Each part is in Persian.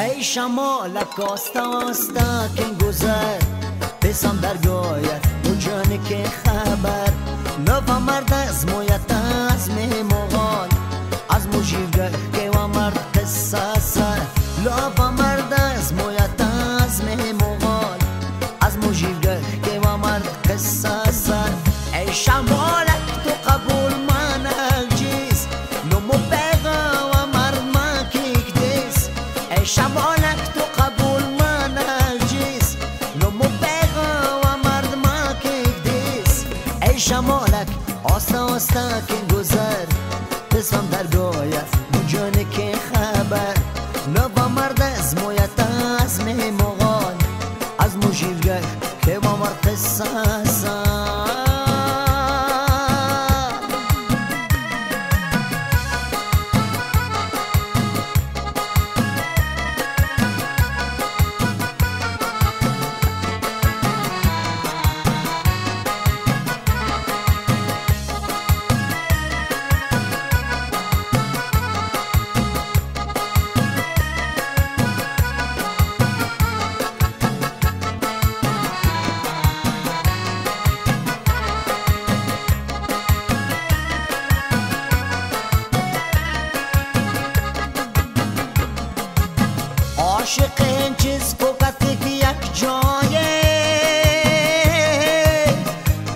ای شمال کاستا که گذر بسم شمالک آستا آستا که گذر بسم در گایه بجانه که عاشق این چیز فقط یک جایه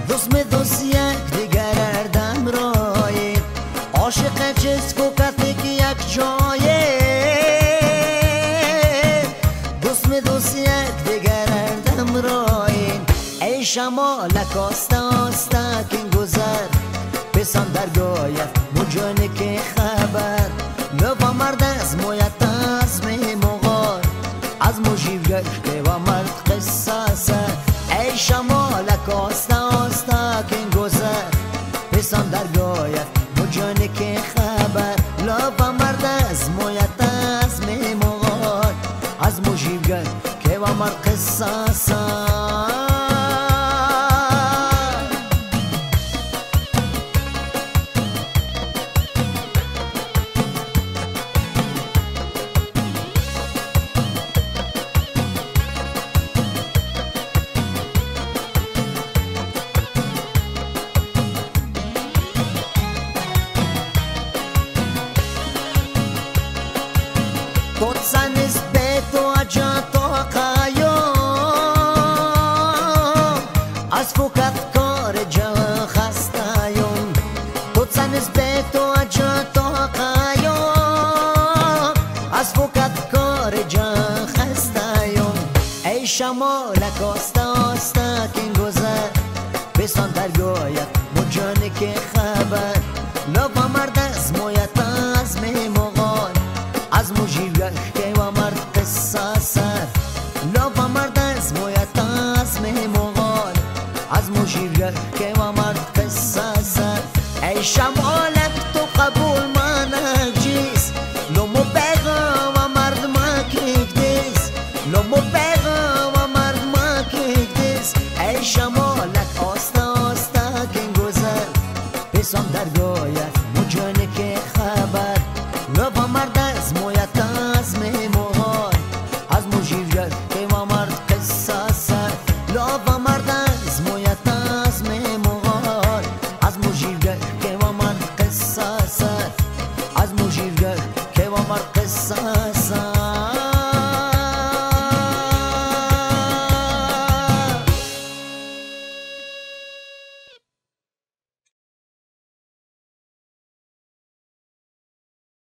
دوست می دوست یک دیگر اردم رایه عاشق چیز فقط یک جایه دوست می دوست یک دیگر اردم رایه ای شمال آستا آستا نیسان درگایت مجانه که خبر لاپا مرد از مویت از میمار از مجیب که و مر قصاصان Kocanız beto aca to شمالت تو قبول ما نجیس نمو بگم و مرد ما کردیس نمو بگم و مرد ما کردیس ای شمالت آستا آستا کن گذر. پیسام در گایت مجانه که خبر. نو مرد از مویت